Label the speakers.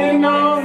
Speaker 1: Ding on